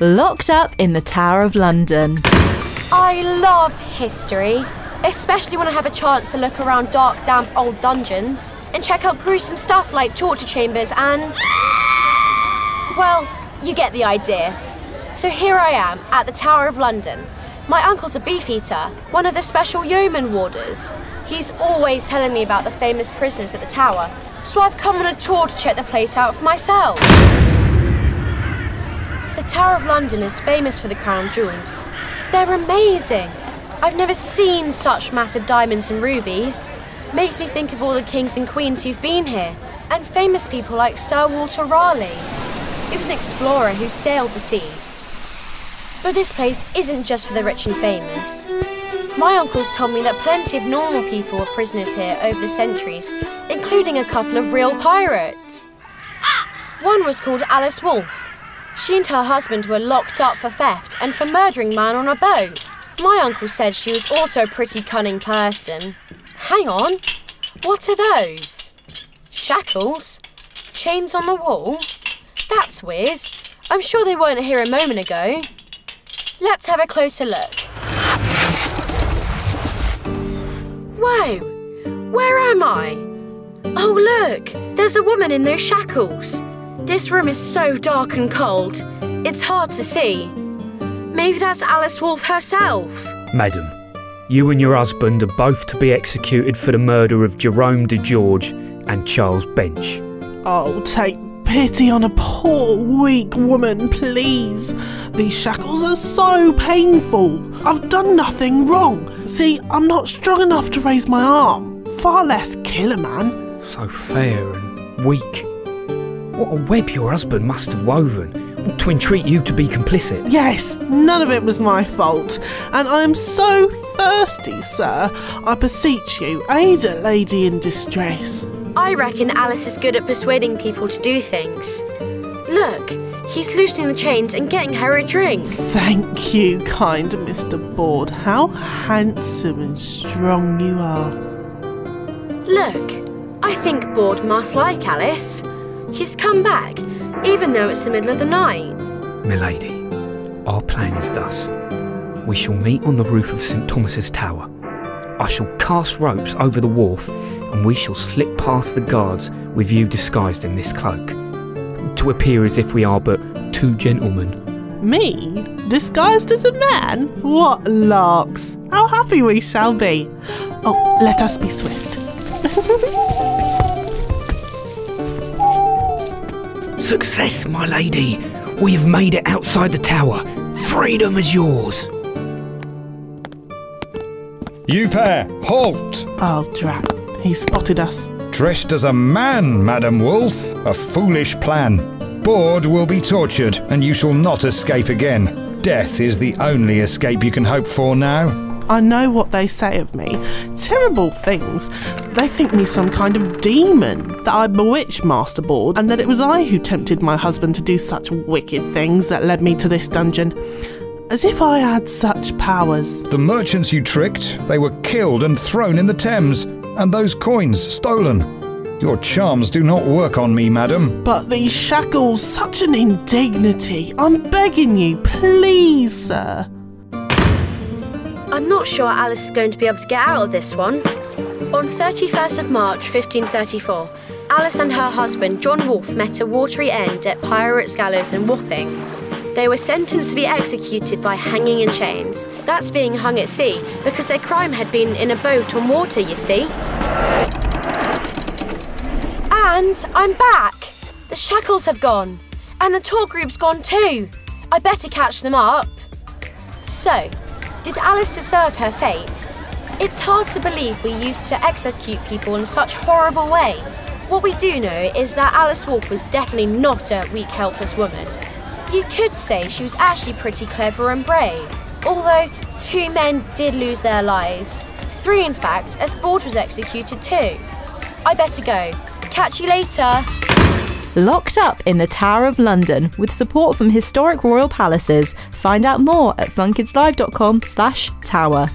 Locked up in the Tower of London. I love history, especially when I have a chance to look around dark, damp old dungeons and check out gruesome stuff like torture chambers and. Well, you get the idea. So here I am at the Tower of London. My uncle's a beefeater, one of the special yeoman warders. He's always telling me about the famous prisoners at the tower, so I've come on a tour to check the place out for myself. The Tower of London is famous for the crown jewels. They're amazing. I've never seen such massive diamonds and rubies. Makes me think of all the kings and queens who've been here, and famous people like Sir Walter Raleigh. He was an explorer who sailed the seas. But this place isn't just for the rich and famous. My uncles told me that plenty of normal people were prisoners here over the centuries, including a couple of real pirates. One was called Alice Wolf. She and her husband were locked up for theft and for murdering man on a boat. My uncle said she was also a pretty cunning person. Hang on, what are those? Shackles? Chains on the wall? That's weird. I'm sure they weren't here a moment ago. Let's have a closer look. Whoa! Where am I? Oh, look! There's a woman in those shackles. This room is so dark and cold, it's hard to see. Maybe that's Alice Wolf herself. Madam, you and your husband are both to be executed for the murder of Jerome de George and Charles Benche. Oh, take pity on a poor, weak woman, please. These shackles are so painful. I've done nothing wrong. See, I'm not strong enough to raise my arm, far less kill a man. So fair and weak. What a web your husband must have woven to entreat you to be complicit. Yes, none of it was my fault, and I am so thirsty, sir. I beseech you, aid a lady in distress. I reckon Alice is good at persuading people to do things. Look, he's loosening the chains and getting her a drink. Thank you, kind Mr. Bawde. How handsome and strong you are. Look, I think Bawde must like Alice. He's come back, even though it's the middle of the night. Milady, our plan is thus. We shall meet on the roof of St. Thomas's Tower. I shall cast ropes over the wharf and we shall slip past the guards with you disguised in this cloak. To appear as if we are but two gentlemen. Me? Disguised as a man? What larks! How happy we shall be! Oh, let us be swift. Success, my lady! We have made it outside the tower. Freedom is yours. You pair, halt! Oh, drat. He spotted us. Dressed as a man, Madam Wolf. A foolish plan. Bawde will be tortured, and you shall not escape again. Death is the only escape you can hope for now. I know what they say of me. Terrible things. They think me some kind of demon, that I bewitched Master Bawde, and that it was I who tempted my husband to do such wicked things that led me to this dungeon. As if I had such powers. The merchants you tricked, they were killed and thrown in the Thames, and those coins stolen. Your charms do not work on me, madam. But these shackles, such an indignity. I'm begging you, please, sir. I'm not sure Alice is going to be able to get out of this one. On 31st of March 1534, Alice and her husband John Wolf met a watery end at Pirates' Gallows in Wapping. They were sentenced to be executed by hanging in chains. That's being hung at sea because their crime had been in a boat on water, you see. And I'm back! The shackles have gone. And the tour group's gone too. I better catch them up. So, did Alice deserve her fate? It's hard to believe we used to execute people in such horrible ways. What we do know is that Alice Wolf was definitely not a weak, helpless woman. You could say she was actually pretty clever and brave, although two men did lose their lives. Three, in fact, as Bawde was executed too. I better go. Catch you later. Locked up in the Tower of London with support from historic royal palaces. Find out more at funkidslive.com slash tower.